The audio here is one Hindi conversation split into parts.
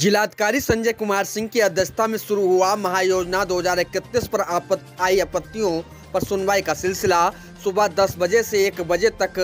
जिलाधिकारी संजय कुमार सिंह की अध्यक्षता में शुरू हुआ महायोजना 2031 पर आपत, आई आपत्तियों पर सुनवाई का सिलसिला। सुबह 10 बजे से एक बजे तक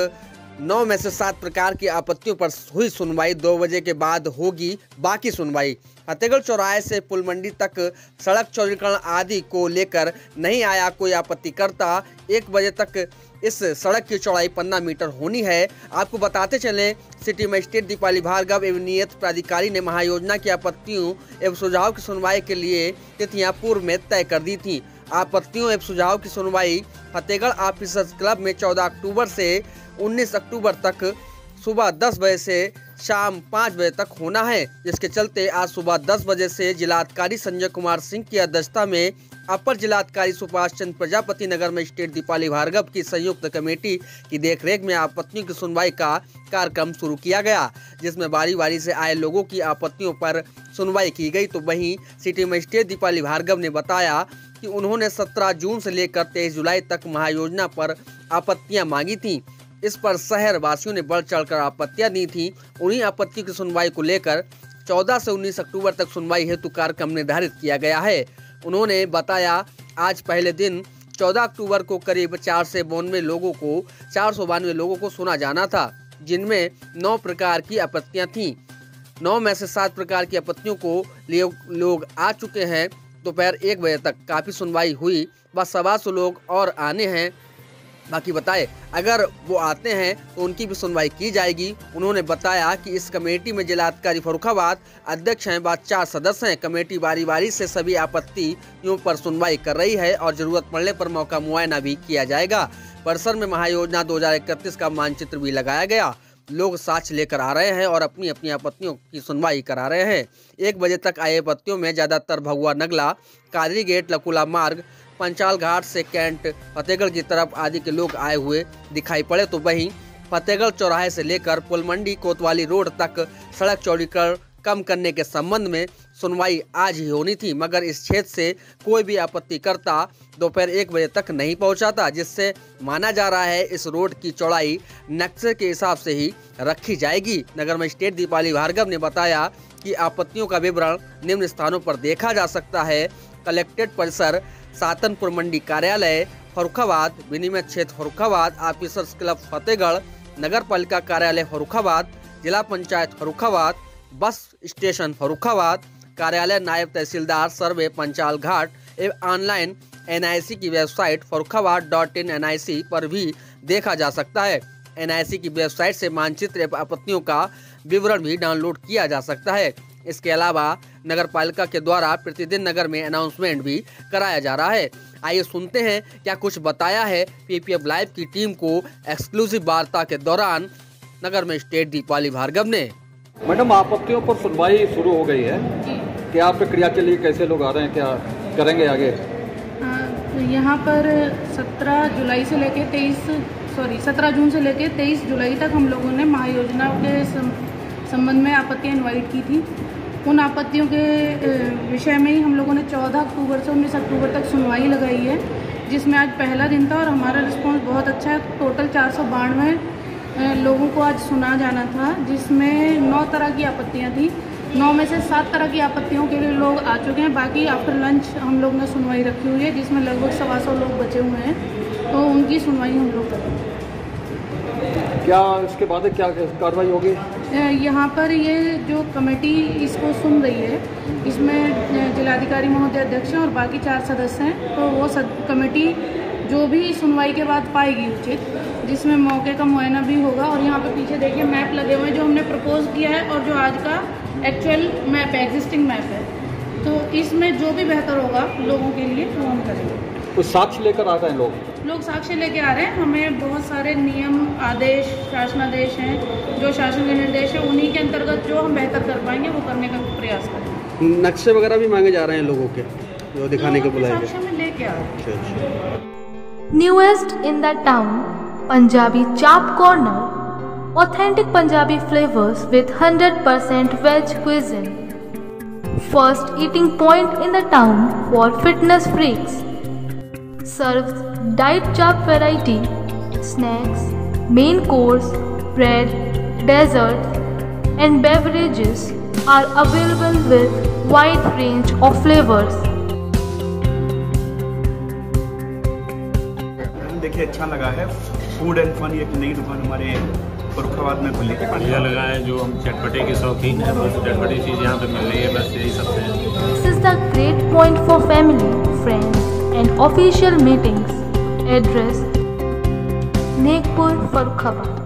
नौ में से सात प्रकार की आपत्तियों पर हुई सुनवाई। दो बजे के बाद होगी बाकी सुनवाई। फतेहगढ़ चौराहे से पुल मंडी तक सड़क चौड़ीकरण आदि को लेकर नहीं आया कोई आपत्तिकर्ता। एक बजे तक इस सड़क की चौड़ाई पन्ना मीटर होनी है। आपको बताते चलें, सिटी मजिस्ट्रेट दीपाली भार्गव एवं नियत प्राधिकारी ने महायोजना की आपत्तियों एवं सुझाव की सुनवाई के लिए तिथियाँ पूर्व में तय कर दी थी। आपत्तियों एवं सुझाव की सुनवाई फतेहगढ़ ऑफिसर्स क्लब में 14 अक्टूबर से 19 अक्टूबर तक सुबह 10 बजे से शाम पाँच बजे तक होना है, जिसके चलते आज सुबह 10 बजे से जिलाधिकारी संजय कुमार सिंह की अध्यक्षता में अपर जिलाधिकारी सुभाष चंद्र प्रजापति नगर मजिस्ट्रेट दीपाली भार्गव की संयुक्त कमेटी की देखरेख में आपत्तियों की सुनवाई का कार्यक्रम शुरू किया गया, जिसमें बारी बारी से आए लोगों की आपत्तियों पर सुनवाई की गई। तो वहीं सिटी मजिस्ट्रेट दीपाली भार्गव ने बताया कि उन्होंने 17 जून से लेकर 23 जुलाई तक महायोजना पर आपत्तियाँ मांगी थीं। इस पर शहर वासियों ने बढ़ चढ़कर आपत्तियाँ दी थी। उन्हीं आपत्तियों की सुनवाई को लेकर 14 से 19 अक्टूबर तक सुनवाई हेतु कार्यक्रम निर्धारित किया गया है। उन्होंने बताया, आज पहले दिन 14 अक्टूबर को करीब चार से बानवे लोगों को, चार सौ बानवे लोगों को सुना जाना था, जिनमें नौ प्रकार की आपत्तियाँ थीं। नौ में से सात प्रकार की आपत्तियों को लोग आ चुके हैं। दोपहर एक बजे तक काफ़ी सुनवाई हुई, बस सवा सौ लोग और आने हैं। बाकी बताए, अगर वो आते हैं तो उनकी भी सुनवाई की जाएगी। उन्होंने बताया कि इस कमेटी में जिलाधिकारी फरुखाबाद अध्यक्ष हैं बाद चार सदस्य हैं। कमेटी बारी बारी से सभी आपत्तियों पर सुनवाई कर रही है और ज़रूरत पड़ने पर मौका मुआयना भी किया जाएगा। परिसर में महायोजना दो हज़ार इकतीस का मानचित्र भी लगाया गया। लोग साक्ष्य लेकर आ रहे हैं और अपनी अपनी आपत्तियों की सुनवाई करा रहे हैं। एक बजे तक आए आपत्तियों में ज़्यादातर भगुआ नगला, कादरी गेट, लकुला मार्ग पंचाल घाट से कैंट, फतेहगढ़ की तरफ़ आदि के लोग आए हुए दिखाई पड़े। तो वहीं फतेहगढ़ चौराहे से लेकर पुलमंडी, कोतवाली रोड तक सड़क चौड़ीकरण कम करने के संबंध में सुनवाई आज ही होनी थी, मगर इस क्षेत्र से कोई भी आपत्तिकर्ता दोपहर एक बजे तक नहीं पहुँचा था जिससे माना जा रहा है इस रोड की चौड़ाई नक्शे के हिसाब से ही रखी जाएगी। नगर मजिस्ट्रेट दीपाली भार्गव ने बताया कि आपत्तियों का विवरण निम्न स्थानों पर देखा जा सकता है। कलेक्ट्रेट परिसर सातनपुर मंडी कार्यालय फरुखाबाद विनिमय क्षेत्र फरुखाबाद ऑफिसर्स क्लब फतेहगढ़ नगर पालिका कार्यालय फरुखाबाद जिला पंचायत फरुखाबाद बस स्टेशन फरुखाबाद कार्यालय नायब तहसीलदार सर्वे पंचाल घाट एवं ऑनलाइन एनआईसी की website Farrukhabad dot in N पर भी देखा जा सकता है। एनआईसी की वेबसाइट से मानचित्र एवं आपत्तियों का विवरण भी डाउनलोड किया जा सकता है। इसके अलावा नगर पालिका के द्वारा प्रतिदिन नगर में अनाउंसमेंट भी कराया जा रहा है। आइए सुनते हैं क्या कुछ बताया है पीपीएफ लाइव की टीम को एक्सक्लूसिव वार्ता के दौरान नगर में स्टेट दीपाली भार्गव ने। मैडम आपत्तियों पर सुनवाई शुरू हो गई है। क्या प्रक्रिया के लिए कैसे लोग आ रहे हैं? क्या करेंगे आगे? तो यहाँ पर 17 जुलाई से लेके 23 सॉरी 17 जून से लेके 23 जुलाई तक हम लोगों ने महायोजना के संबंध में आपत्तियाँ इन्वाइट की थी। उन आपत्तियों के विषय में ही हम लोगों ने 14 अक्टूबर से 19 अक्टूबर तक सुनवाई लगाई है, जिसमें आज पहला दिन था और हमारा रिस्पांस बहुत अच्छा है। टोटल चार सौ बानवे लोगों को आज सुना जाना था, जिसमें नौ तरह की आपत्तियाँ थी। नौ में से सात तरह की आपत्तियों के लिए लोग आ चुके हैं। बाकी आफ्टर लंच हम लोग ने सुनवाई रखी हुई है, जिसमें लगभग सवा सौ लोग बचे हुए हैं। तो उनकी सुनवाई हम लोग करेंगे क्या इसके बाद क्या कार्रवाई होगी? यहाँ पर ये जो कमेटी इसको सुन रही है इसमें जिलाधिकारी महोदय अध्यक्ष हैं और बाकी चार सदस्य हैं तो वो सद, कमेटी जो भी सुनवाई के बाद पाएगी उचित जिसमें मौके का मुआयना भी होगा और यहाँ पे पीछे देखिए मैप लगे हुए हैं जो हमने प्रपोज किया है और जो आज का एक्चुअल मैप है एग्जिस्टिंग मैप है। तो इसमें जो भी बेहतर होगा लोगों के लिए वो हम करेंगे। तो साक्ष्य लेकर आ रहे हैं लोग। लोग साक्ष्य लेके आ रहे हैं। हमें बहुत सारे नियम आदेश शासनादेश हैं। जो शासन के निर्देश हैं उन्हीं के अंतर्गत जो हम बेहतर कर पाएँगे वो करने का प्रयास करें नक्शे वगैरह भी मांगे जा रहे हैं लोगों के जो दिखाने के बुलाए newest in the town Punjabi chaap corner authentic Punjabi flavours with 100% percent veg cuisine first eating point in the town for fitness freaks served diet chap variety, snacks, main course, bread, dessert, and beverages are available with wide range of flavors. देखिए अच्छा लगा है फूड एंड फन एक नई दुकान हमारे फरुखाबाद में खुली है बढ़िया लगा है जो हम चटपटे के शौकीन हैं बस चटपटी चीज़ यहाँ पे मिल रही है बस यही सब है This is the great point for family, friends, and official meetings. address Nekpur Farrukhabad